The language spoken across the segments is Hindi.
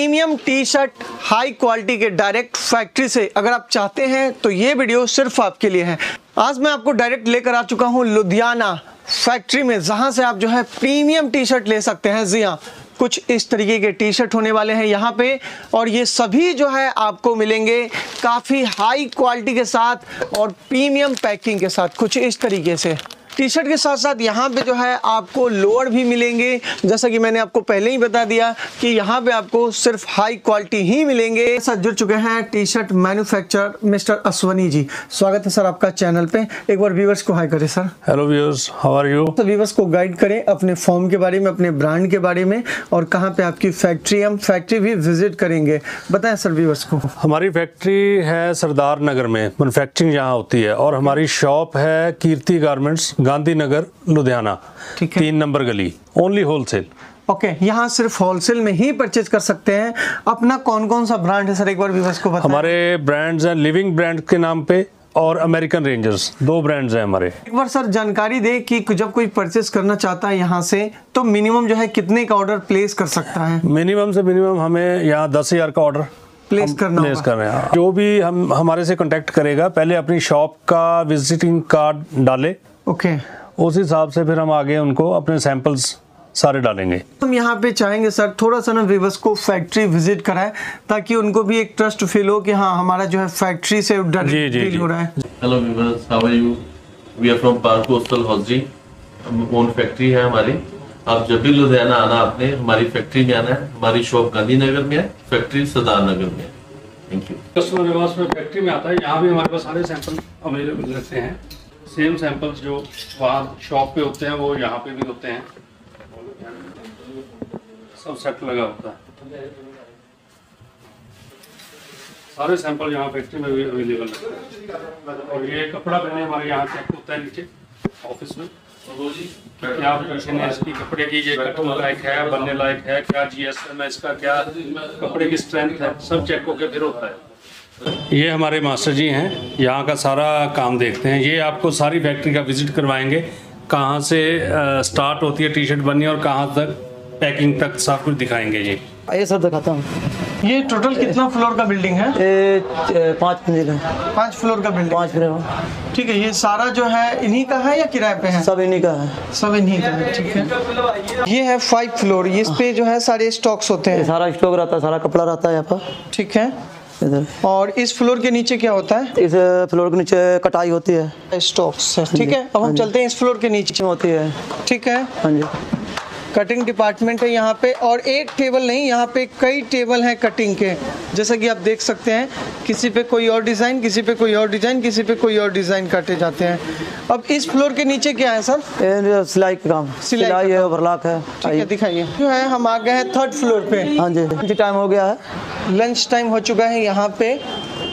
Premium T shirt high quality के डायरेक्ट फैक्ट्री से अगर आप चाहते हैं तो ये वीडियो सिर्फ़ आपके लिए है। आज मैं आपको डायरेक्ट लेकर आ चुका हूँ लुधियाना फैक्ट्री में, जहाँ से आप जो है प्रीमियम टी शर्ट ले सकते हैं। जी हाँ कुछ इस तरीके के टी शर्ट होने वाले हैं यहाँ पे, और ये सभी जो है आपको मिलेंगे काफ़ी हाई क्वालिटी के साथ और प्रीमियम पैकिंग के साथ, कुछ इस तरीके से। टी शर्ट के साथ साथ यहाँ पे जो है आपको लोअर भी मिलेंगे। जैसा कि मैंने आपको पहले ही बता दिया कि यहाँ पे आपको सिर्फ़ हाई क्वालिटी ही मिलेंगे। सर जुड़ चुके हैं T shirt manufacturer mister Ashwani ji. स्वागत है सर आपका चैनल पे। एक बार व्यूवर्स को हाई करें sir. Hello viewers how are you तो व्यूवर्स को गाइड करें अपने फॉर्म के बारे में अपने ब्रांड के बारे में और कहाँ पे आपकी फैक्ट्री हम फैक्ट्री भी विज़िट करेंगे। बताएँ सर व्यूवर्स को। हमारी फैक्ट्री है सरदार नगर में मैन्युफैक्चरिंग यहाँ होती है और हमारी शॉप है कीर्ति गारमेंट्स गांधीनगर लुधियाना। तीन नंबर गली। ओनली होलसेल ओके okay, यहाँ सिर्फ़ होलसेल में ही परचेज कर सकते हैं। अपना कौन कौन सा ब्रांड है सर? एक बार व्यूवर्स को बताएँ। हमारे ब्रांड्स हैं लिविंग ब्रांड के नाम पे और अमेरिकन रेंजर्स दो ब्रांड्स हैं हमारे। एक बार सर जानकारी दे कि जब कोई परचेस करना चाहता है यहाँ से तो मिनिमम जो है कितने का ऑर्डर प्लेस कर सकता है? मिनिमम से मिनिमम हमें यहाँ दस हज़ार का ऑर्डर प्लेस करना प्लेस कर रहे हैं। जो भी हम हमारे से कांटेक्ट करेगा पहले अपनी शॉप का विजिटिंग कार्ड डाले। ओके उस हिसाब से फिर हम आगे उनको अपने सैंपल्स सारे डालेंगे। हम यहाँ पे चाहेंगे सर थोड़ा सा ना व्यूवर्स को फैक्ट्री विज़िट कराए ताकि उनको भी एक ट्रस्ट फील हो कि हाँ हमारा जो है फैक्ट्री से जी, जी, डील जी। हो रहा है। Hello viewers how are you we are from park coastal हॉस्जी own factory है हमारी। आप जब भी लुधियाना आना आपने हमारी फैक्ट्री में आना है। हमारी शॉप गांधीनगर में है फैक्ट्री सरदार नगर में है। थैंक यू कस्टमर फैक्ट्री में आता है। यहाँ भी हमारे पास सारे सैंपल अवेलेबल रहते हैं। सेम सैंपल्स जो वहाँ शॉप पे होते हैं, वो यहाँ पे भी होते हैं। सब सेट लगा होता है। सारे सैंपल यहाँ फैक्ट्री में भी अवेलेबल हैं। और ये कपड़ा पहने हमारे यहाँ चेक होता है नीचे ऑफ़िस में। क्या कंडीशन है इसकी कपड़े की ये कटने लायक है, बनने लायक है, क्या जीएसएम है इसका क्या कपड़े की स्ट्रेंथ है, सब चेक होके फिर होता है। ये हमारे मास्टर जी हैं यहाँ का सारा काम देखते हैं। ये आपको सारी फैक्ट्री का विज़िट करवाएँगे कहाँ से आ, स्टार्ट होती है टी शर्ट बननी और कहाँ तक पैकिंग तक सब कुछ दिखाएँगे ये आइए सर दिखाता हूँ। ये टोटल कितना फ्लोर का बिल्डिंग है? ये ए, पाँच मंजिल है। पाँच फ्लोर का बिल्डिंग पाँच फ्लोर। ठीक है ये सारा जो है इन्हीं का है या किराए पे है? सब इन्हीं का है। सब इन्हीं का है ठीक है। ये है फाइव फ्लोर इस पे जो है सारे स्टॉक्स होते हैं। सारा स्टॉक रहता है सारा कपड़ा रहता है यहाँ पर। ठीक है। इधर। और इस फ्लोर के नीचे क्या होता है? इस फ्लोर के नीचे कटाई होती है। स्टॉक्स ठीक है? अब हम चलते हैं इस फ्लोर के नीचे नीचे। होती है। ठीक है? हाँ जी। कटिंग डिपार्टमेंट है यहाँ पे और एक टेबल नहीं यहाँ पे कई टेबल हैं कटिंग के। जैसा कि आप देख सकते हैं किसी पे कोई और डिज़ाइन किसी पे कोई और डिज़ाइन किसी पे कोई और डिज़ाइन काटे जाते हैं। अब इस फ्लोर के नीचे क्या है सर? सिलाई का काम। सिलाई है ओवरलॉक है ठीक है दिखाइए। जो है हम आ गए हैं थर्ड फ्लोर पे। हाँ जी। जी टाइम हो गया है। लंच टाइम हो चुका है यहाँ पे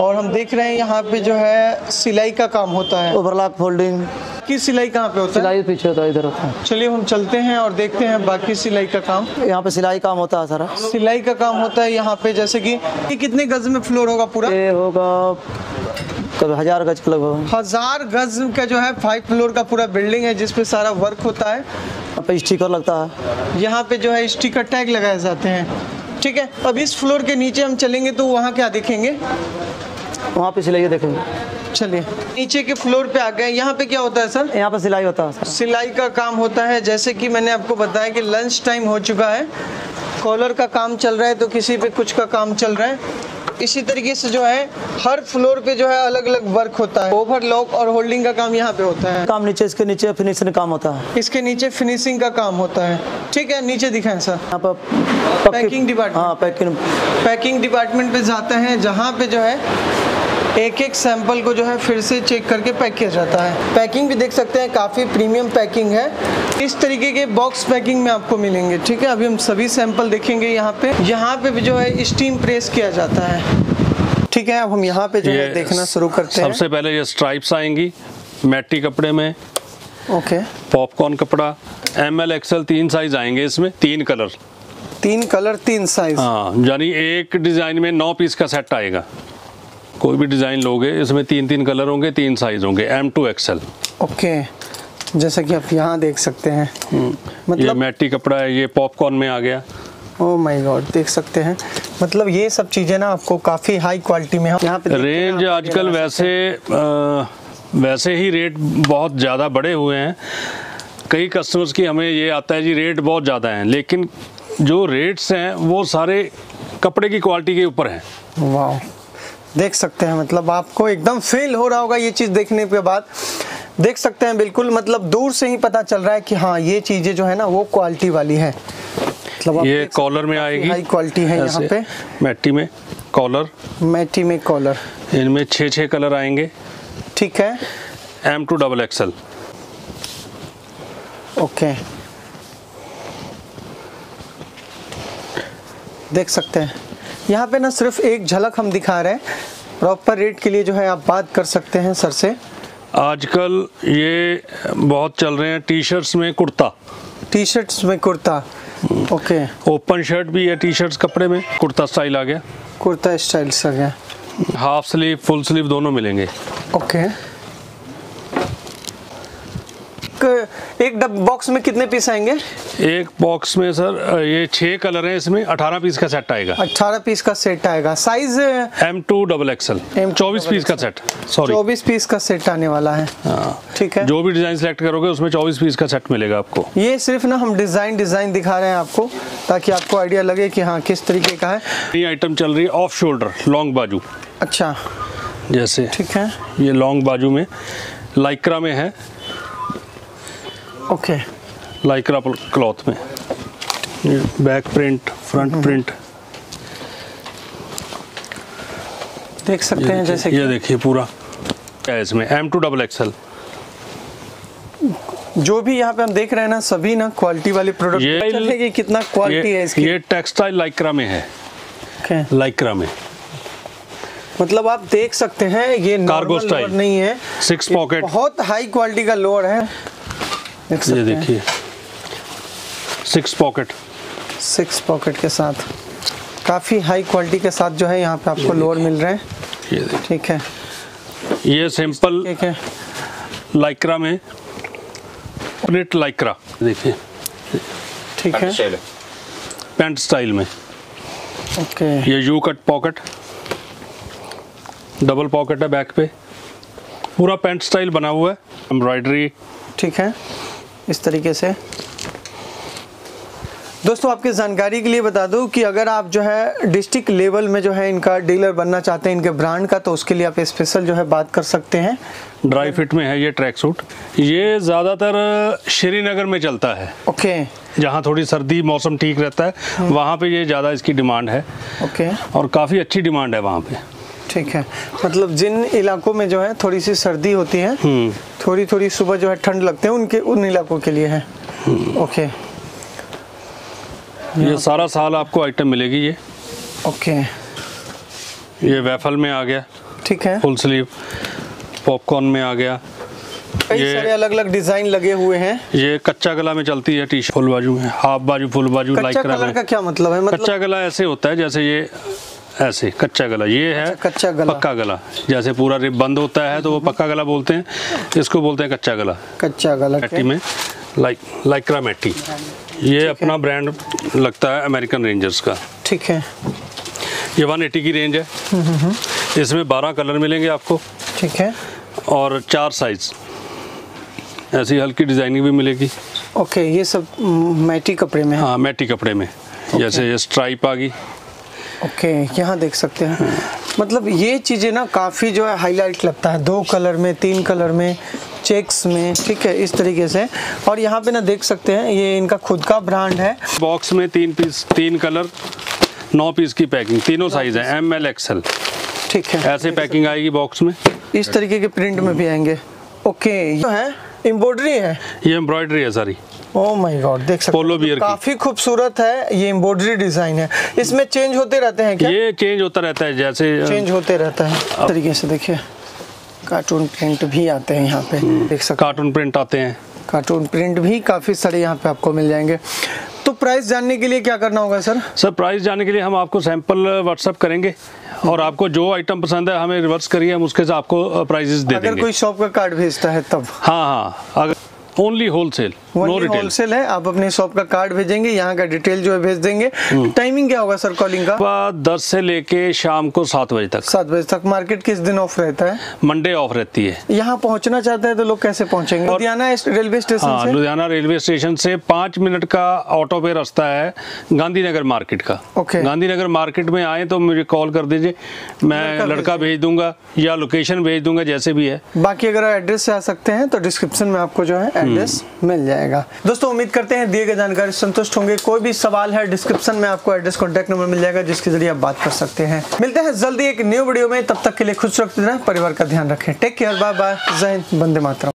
और हम देख रहे हैं यहाँ पे जो है सिलाई का काम होता है। ओवरलॉक फोल्डिंग की सिलाई कहाँ पे होता है? सिलाई पीछे होता है इधर होता है। चलिए हम चलते हैं और देखते हैं बाकी सिलाई का काम। यहाँ पे सिलाई काम होता है सारा। सिलाई का काम होता है यहाँ पे जैसे कि ये कितने गज में फ्लोर होगा पूरा? ये होगा कभी हज़ार गज के लगभग। हज़ार गज का जो है फाइव फ्लोर का पूरा बिल्डिंग है जिसपे सारा वर्क होता है। यहाँ पे स्टिकर लगता है। यहाँ पे जो है स्टिकर टैग लगाए जाते हैं। ठीक है अब इस फ्लोर के नीचे हम चलेंगे तो वहाँ क्या देखेंगे? वहाँ पे सिलाई देखेंगे चलिए। नीचे के फ्लोर पे आ गए। यहाँ पे क्या होता है सर? यहाँ पे सिलाई होता है। सारा सिलाई का काम होता है। जैसे कि मैंने आपको बताया कि लंच टाइम हो चुका है। कॉलर का काम चल रहा है तो किसी पे कुछ का काम चल रहा है। इसी तरीके से जो है हर फ्लोर पे जो है अलग अलग वर्क होता है। ओवरलॉक और होल्डिंग का काम यहाँ पे होता है। काम नीचे इसके नीचे फिनिशिंग काम होता है। इसके नीचे फिनिशिंग का काम होता है। ठीक है नीचे दिखाएँ सर। यहाँ पर Packing department. हाँ पैकिंग। पैकिंग डिपार्टमेंट पे जाते हैं जहाँ पे जो है एक एक सैंपल को जो है फिर से चेक करके पैक किया जाता है। पैकिंग भी देख सकते हैं काफ़ी प्रीमियम पैकिंग है। इस तरीके के बॉक्स पैकिंग में आपको मिलेंगे ठीक है? अभी हम सभी सैंपल देखेंगे यहाँ पे। यहाँ पे भी जो है स्टीम प्रेस किया जाता है। ठीक है अब हम यहाँ पे जो है देखना शुरू करते हैं। सबसे पहले ये स्ट्राइप्स आएँगी मैटी कपड़े में ओके पॉपकॉर्न कपड़ा एम एल एक्सएल तीन साइज़ आएँगे इसमें तीन कलर तीन कलर तीन साइज़ हाँ यानी एक डिज़ाइन में नौ पीस का सेट आएगा। कोई भी डिज़ाइन लोगे इसमें तीन तीन कलर होंगे तीन साइज़ होंगे एम टू एक्सएल ओके जैसा कि आप यहाँ देख सकते हैं। मतलब ये मैटी कपड़ा है ये पॉपकॉर्न में आ गया। ओ माय गॉड देख सकते हैं। मतलब ये सब चीज़ें ना आपको काफ़ी हाई क्वालिटी में यहाँ पे रेंज आजकल वैसे अ, वैसे ही रेट बहुत ज़्यादा बढ़े हुए हैं। कई कस्टमर्स की हमें ये आता है जी रेट बहुत ज़्यादा हैं लेकिन जो रेट्स हैं वो सारे कपड़े की क्वालिटी के ऊपर हैं। वाह देख सकते हैं मतलब आपको एकदम फील हो रहा होगा ये चीज़ देखने के बाद। देख सकते हैं बिल्कुल मतलब दूर से ही पता चल रहा है कि हाँ ये चीज़ें जो है ना वो क्वालिटी वाली है। मतलब ये कॉलर में आएगी। हाई क्वालिटी है यहाँ पे। मैटी में कॉलर मैटी में कॉलर इनमें छः छः कलर आएँगे। ठीक है। M to double XL okay. देख सकते हैं। यहाँ पे ना सिर्फ़ एक झलक हम दिखा रहे हैं। प्रॉपर रेट के लिए जो है आप बात कर सकते हैं सर से। आजकल ये बहुत चल रहे हैं टी शर्ट्स में कुर्ता। टी शर्ट्स में कुर्ता। ओके ओपन शर्ट भी है टी शर्ट्स कपड़े में। कुर्ता स्टाइल आ गया। कुर्ता स्टाइल आ गया हाफ़ स्लीव फुल स्लीव दोनों मिलेंगे। ओके एक डब बॉक्स में कितने पीस आएँगे? एक बॉक्स में सर ये छः कलर हैं इसमें। 18 पीस का सेट आएगा। 18 पीस का सेट आएगा। Size M to double XL M2 चौबीस पीस का सेट सॉरी 24 पीस का सेट आने वाला है। ठीक है। जो भी डिज़ाइन सेलेक्ट करोगे उसमें 24 पीस का सेट मिलेगा आपको। ये सिर्फ़ ना हम डिज़ाइन डिज़ाइन दिखा रहे हैं आपको ताकि आपको आइडिया लगे कि हाँ किस तरीके का है। ये आइटम चल रही है ऑफ़ शोल्डर लॉन्ग बाजू। अच्छा। जैसे ठीक है। ये लॉन्ग बाजू में लाइक्रा में है। ओके लाइक्रा क्लॉथ में. ये बैक प्रिंट फ्रंट प्रिंट देख सकते हैं जैसे ये देखिए पूरा है इसमें एम टू डबल एक्सएल जो भी यहाँ पे हम देख रहे हैं ना सभी ना क्वालिटी वाले प्रोडक्ट ये- चलेगी कितना क्वालिटी है इसकी। ये टेक्सटाइल लाइक्रा में है। Okay. लाइक्रा में। मतलब आप देख सकते हैं ये Cargo नॉर्मल नहीं है। सिक्स पॉकेट बहुत हाई क्वालिटी का लोअर है। ये देखिए। सिक्स पॉकेट सिक्स पॉकेट के साथ। काफ़ी हाई क्वालिटी के साथ जो है यहाँ पे आपको लोअर मिल रहे हैं। ये ठीक है। ये सिंपल ठीक है। लाइक्रा में। प्रिंट लाइक्रा देखिए। ठीक है। पैंट स्टाइल में। ओके ये U cut pocket double pocket है बैक पे। पूरा पैंट स्टाइल बना हुआ है। एम्ब्रॉयडरी ठीक है। इस तरीके से। दोस्तों आपकी जानकारी के लिए बता दूँ कि अगर आप जो है डिस्ट्रिक्ट लेवल में जो है इनका डीलर बनना चाहते हैं इनके ब्रांड का तो उसके लिए आप स्पेशल जो है बात कर सकते हैं। ड्राई फिट में है ये ट्रैक सूट। ये ज़्यादातर श्रीनगर में चलता है। ओके। जहाँ थोड़ी सर्दी मौसम ठीक रहता है वहाँ पे ये ज़्यादा इसकी डिमांड है। ओके। और काफ़ी अच्छी डिमांड है वहाँ पे। ठीक है। मतलब जिन इलाकों में जो है थोड़ी सी सर्दी होती है थोड़ी थोड़ी सुबह जो है ठंड लगते हैं उनके उन इलाकों के लिए है। ओके। ये सारा साल आपको आइटम मिलेगी ये? ओके। ये वेफल में आ गया। ठीक है। Full sleeve. पॉपकॉर्न में आ गया। कई ये- सारे अलग अलग डिज़ाइन लगे हुए हैं। ये कच्चा गला में चलती है टी शर्ट फुल बाजू में। हाफ़ बाजू फुल बाजू लाइक कलर का क्या मतलब है? मतलब कच्चा गला ऐसे होता है जैसे ये ऐसे कच्चा गला ये है अच्छा, कच्चा गला। पक्का गला। जैसे पूरा रिब बंद होता है तो वो पक्का गला बोलते हैं। इसको बोलते हैं कच्चा गला। कच्चा गला मैटी में लाइक लाइक्रा मैटी। ये अपना ब्रांड लगता है अमेरिकन रेंजर्स का। ठीक है। ये 180 की रेंज है। इसमें 12 कलर मिलेंगे आपको। ठीक है। और चार साइज़। ऐसी हल्की डिज़ाइनिंग भी मिलेगी। ओके ये सब मैटी कपड़े में हाँ। मैटी कपड़े में। जैसे ये स्ट्राइप आ गई। ओके okay, यहाँ देख सकते हैं। मतलब ये चीज़ें ना काफ़ी जो है हाईलाइट लगता है। दो कलर में तीन कलर में चेक्स में ठीक है इस तरीके से। और यहाँ पे ना देख सकते हैं ये इनका खुद का ब्रांड है। बॉक्स में तीन पीस तीन कलर नौ पीस की पैकिंग तीनों साइज़ है एम एल एक्सएल ठीक है। ऐसे पैकिंग आएगी बॉक्स में? इस तरीके के प्रिंट में भी आएँगे। ओके ये है एम्ब्रॉयडरी है। ये एम्ब्रॉयडरी है सारी ओ माय गॉड देख सकते bear हैं की। काफ़ी खूबसूरत है ये एम्ब्रॉयडरी डिज़ाइन है। इसमें चेंज होते रहते हैं क्या? ये चेंज होता रहता है जैसे चेंज होते रहता है। तरीके से देखिए कार्टून प्रिंट भी आते हैं यहाँ पे देख सकते कार्टून प्रिंट आते हैं। हैं कार्टून प्रिंट भी काफ़ी सारे यहाँ पे आपको मिल जाएँगे। तो प्राइस जानने के लिए क्या करना होगा सर सर प्राइस जानने के लिए हम आपको सैंपल व्हाट्सअप करेंगे और आपको जो आइटम पसंद है हमें रिवर्स करिए हम उसके साथ आपको प्राइजेस दे अगर देंगे। कोई शॉप का कार्ड भेजता है तब। हाँ हाँ अगर only wholesale no retail wholesale है आप अपने शॉप का कार्ड भेजेंगे यहाँ का डिटेल जो है भेज देंगे। हम्म। टाइमिंग क्या होगा सर कॉलिंग का? दस से लेके शाम को सात बजे तक। सात बजे तक। मार्केट किस दिन ऑफ़ रहता है? मंडे ऑफ़ रहती है। यहाँ पहुँचना चाहते हैं तो लोग कैसे पहुँचेंगे? लुधियाना रेलवे स्टेशन हाँ से? लुधियाना रेलवे स्टेशन से पाँच मिनट का ऑटो पे रास्ता है गांधीनगर मार्केट का। ओके। गांधीनगर मार्केट में आए तो मुझे कॉल कर दीजिए। मैं लड़का भेज दूँगा या लोकेशन भेज दूँगा जैसे भी है। बाकी अगर एड्रेस से आ सकते हैं तो डिस्क्रिप्शन में आपको जो है एड्रेस मिल जाएगा। दोस्तों, उम्मीद करते हैं दिए गए जानकारी संतुष्ट होंगे। कोई भी सवाल है डिस्क्रिप्शन में आपको एड्रेस कॉन्टैक्ट नंबर मिल जाएगा, जिसके ज़रिए आप बात कर सकते हैं। मिलते हैं जल्दी एक न्यू वीडियो में। तब तक के लिए खुश रखते रहें परिवार का ध्यान रखें। टेक केयर बाय बाय जय हिंद बंदे मातरम।